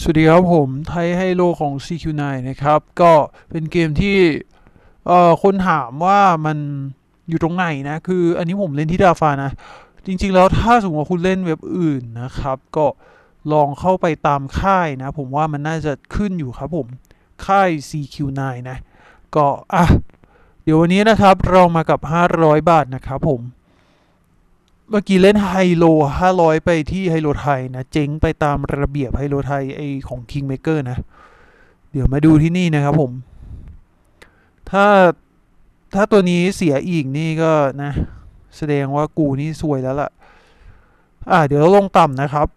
สวัสดีครับผมไทยไฮโลของ CQ9 นะครับ ก็เป็นเกมที่เอ่อคนถามว่ามันอยู่ตรงไหนนะ คืออันนี้ผมเล่นที่ดาฟานะ จริงๆแล้วถ้าสมมติว่าคุณเล่นเว็บอื่นนะครับ ก็ลองเข้าไปตามค่ายนะ ผมว่ามันน่าจะขึ้นอยู่ครับผม ค่าย CQ9 นะ ก็อะ เดี๋ยววันนี้นะครับเรามากับ 500 บาทนะครับผม มื่อกี้เล่นไฮโล500ไปที่ไฮโลไทยนะ เจ๊งไปตามระเบียบไฮโลไทยไอของ Kingmaker นะ เดี๋ยวมาดูที่นี่นะครับผม ถ้าถ้าตัวนี้เสียอีกนี่ก็นะ แสดงว่ากูนี่ซวยแล้วล่ะ อ่าเดี๋ยวเราลงต่ำนะครับ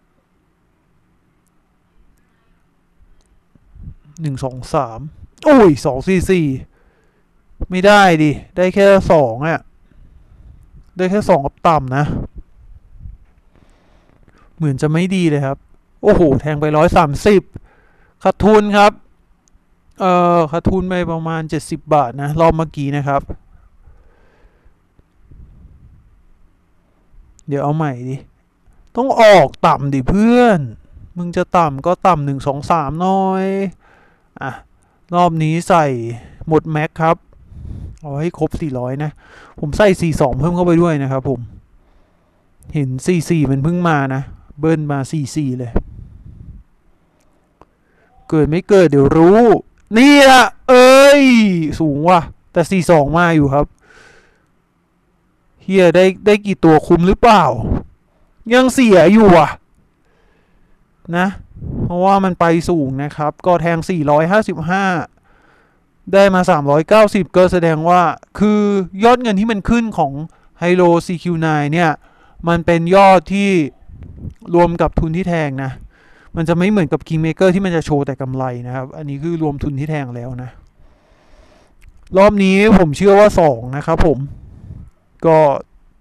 หนึ่งสองสามโอ้ยสองสี่สี่ไม่ได้ดิ ได้แค่สองอะ ได้แค่สองกับต่ำนะ เหมือนจะไม่ดีเลยครับ โอ้โห แทงไปร้อยสามสิบขาดทุนครับ เอ่อขาดทุนไปประมาณเจ็ดสิบบาทนะ รอบเมื่อกี้นะครับ เดี๋ยวเอาใหม่ดิ ต้องออกต่ำดิเพื่อน มึงจะต่ำก็ต่ำหนึ่งสองสามน่อย อะ รอบนี้ใส่หมดแม็กครับ เอาให้ครบ 400 นะ ผมใส่ 42 เพิ่มเข้าไปด้วยนะครับผม เห็น 44 มันเพิ่งมานะ เบิ้ลมา 44 เลย เกิดไม่เกิดเดี๋ยวรู้ นี่ละเอ้ย สูงว่ะ แต่ 42 มาอยู่ครับ เฮียได้ได้กี่ตัวคุ้มหรือเปล่า ยังเสียอยู่อะ นะ เพราะว่ามันไปสูงนะครับ ก็แทง 455 ได้มา 390 ก็แสดงว่าคือยอดเงินที่มันขึ้นของไฮโล CQ9 เนี่ย มันเป็นยอดที่รวมกับทุนที่แทงนะ มันจะไม่เหมือนกับ Kingmaker ที่มันจะโชว์แต่กำไรนะครับ อันนี้คือรวมทุนที่แทงแล้วนะ รอบนี้ผมเชื่อว่า 2 นะครับผม ก็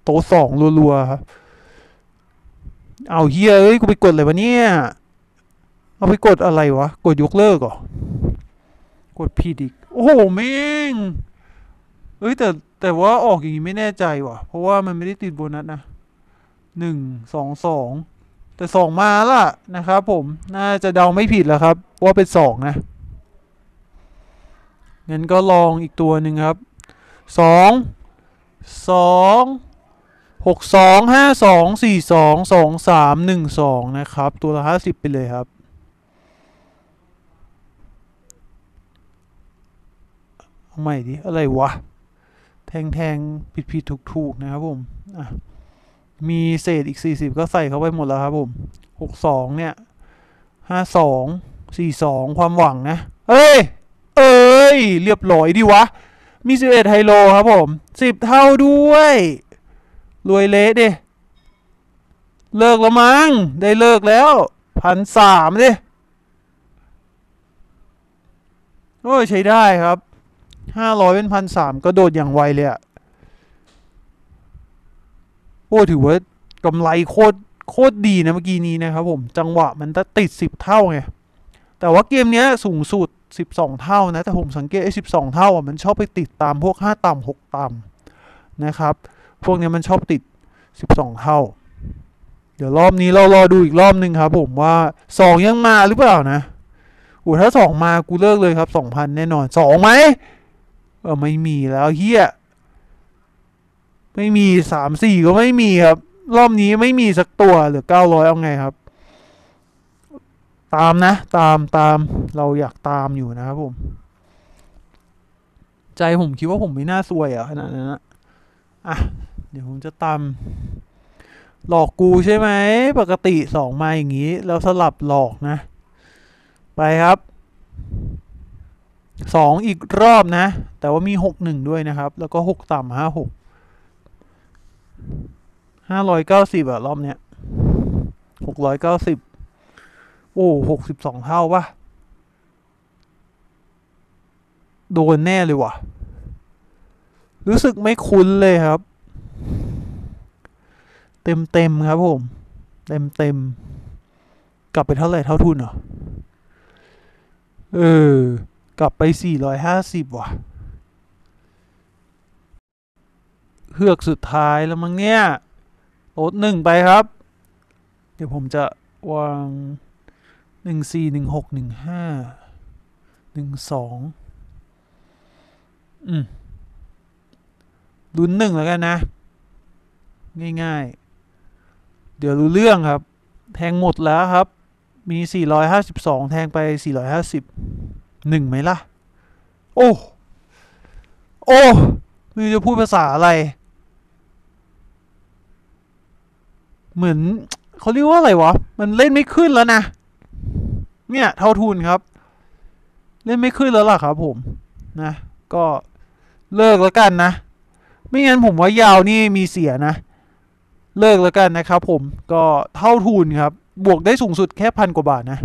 โต๊ะสองรัวๆครับ เอาเฮียเอ้ย กูไปกดอะไรวะเนี่ย เอาไปกดอะไรวะ กดยกเลิกเหรอ กดผิดอีก อ้โหแม่งเอ้ยแต่แต่ว่าออกอย่างนี้ไม่แน่ใจว่ะ เพราะว่ามันไม่ได้ติดโบนัสนะหนึ่งสองสองแต่สองมาละนะครับผมน่าจะเดาไม่ผิดแล้วครับ ว่าเป็นสองนะงั้นก็ลองอีกตัวหนึ่งครับสองสองหกสองห้าสองสี่สองสองสามหนึ่งสองนะครับ ตัวละห้าสิบไปเลยครับ เอาใหม่ดิอะไรวะ แทงแทงผิดผิดถูกถูกนะครับผมอะมีเศษอีกสี่สิบก็ใส่เข้าไปหมดแล้วครับผมหกสองเนี่ยห้าสองสี่สองความหวังนะ เอ้ย เอ้ย เรียบร้อยดิวะ มีสิบเอ็ดไฮโลครับผมสิบเท่าด้วย รวยเละดิ เลิกแล้วมั้ง ได้เลิกแล้ว พันสามดิ โอ้ย ใช้ได้ครับ ห้าร้อยเป็นพันสามก็โดดอย่างไวเลยอะโอ้ถือว่ากำไรโคตรโคตรดีนะเมื่อกี้นี้นะครับผม จังหวะมันติดสิบเท่าไง แต่ว่าเกมเนี้ยสูงสุดสิบสองเท่านะ แต่ผมสังเกตไอ้สิบสองเท่าอะมันชอบไปติดตามพวกห้าต่ำหกต่ำนะครับ พวกเนี้ยมันชอบติดสิบสองเท่า เดี๋ยวรอบนี้เรารอดูอีกรอบหนึ่งครับผมว่าสองยังมาหรือเปล่านะโอ้ถ้าสองมากูเลิกเลยครับสองพันแน่นอนสองไหม เออไม่มีแล้วเฮียไม่มีสามสี่ก็ไม่มีครับ รอบนี้ไม่มีสักตัวเหลือเก้าร้อยเอาไงครับ ตามนะ ตามตามเราอยากตามอยู่นะครับผม ใจผมคิดว่าผมไม่น่าซวยอะขนาดนั้นอะอะ เดี๋ยวผมจะตามหลอกกูใช่ไหม ปกติสองมาอย่างนี้ แล้วสลับหลอกนะ ไปครับ สองอีกรอบนะ แต่ว่ามีหกหนึ่งด้วยนะครับ แล้วก็หกต่ำห้าหกห้าร้อยเก้าสิบอะรอบเนี้ยหกร้อยเก้าสิบโอ้หกสิบสองเท่าปะโดนแน่เลยว่ะ รู้สึกไม่คุ้นเลยครับ เต็มเต็มครับผม เต็มเต็ม กลับไปเท่าไหร่เท่าทุนเหรอ เออ กลับไป 450 ว่ะเฮือกสุดท้ายแล้วมั้งเนี่ยโต๊ดหนึ่งไปครับ เดี๋ยวผมจะวางหนึ่งสี่หนึ่งหกหนึ่งห้าหนึ่งสองอืมลุ้นหนึ่งแล้วกันนะ ง่ายๆ เดี๋ยวรู้เรื่องครับ แทงหมดแล้วครับ มี 452 แทงไป 450 หนึ่งไหมล่ะ โอ้ โอ้ไม่รู้จะพูดภาษาอะไร เหมือนเขาเรียกว่าอะไรวะ มันเล่นไม่ขึ้นแล้วนะ เนี่ย เท่าทุนครับ เล่นไม่ขึ้นแล้วล่ะครับผมนะ ก็เลิกแล้วกันนะ ไม่งั้นผมว่ายาวนี่มีเสียนะ เลิกแล้วกันนะครับผมก็เท่าทุนครับ บวกได้สูงสุดแค่พันกว่าบาทนะ